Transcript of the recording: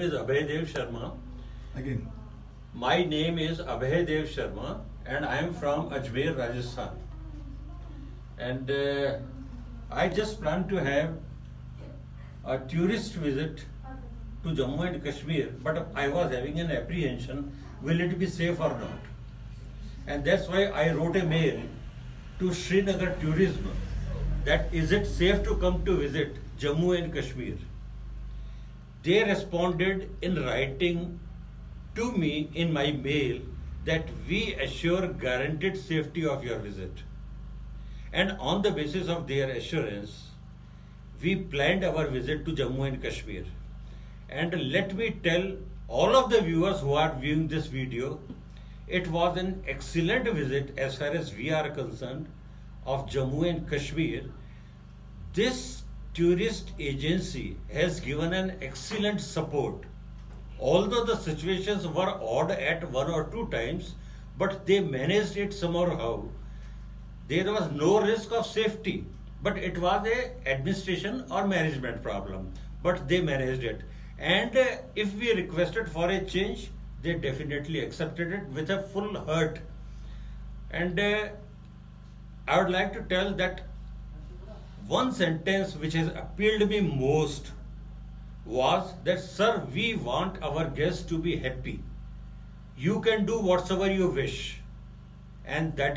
is Abhay Dev Sharma. Again, My name is Abhay Dev Sharma and I am from Ajmer, Rajasthan. And uh, I just plan to have a tourist visit to Jammu and Kashmir, but I was having an apprehension will it be safe or not? And that's why I wrote a mail to Srinagar Tourism that is it safe to come to visit Jammu and Kashmir? They responded in writing to me in my mail that we assure guaranteed safety of your visit. And on the basis of their assurance, we planned our visit to Jammu and Kashmir. And let me tell all of the viewers who are viewing this video, it was an excellent visit as far as we are concerned of Jammu and Kashmir. This tourist agency has given an excellent support. Although the situations were odd at one or two times, but they managed it somehow. There was no risk of safety, but it was a administration or management problem. But they managed it. And uh, if we requested for a change, they definitely accepted it with a full heart. And uh, I would like to tell that one sentence which has appealed to me most was that, sir, we want our guests to be happy. You can do whatsoever you wish. And that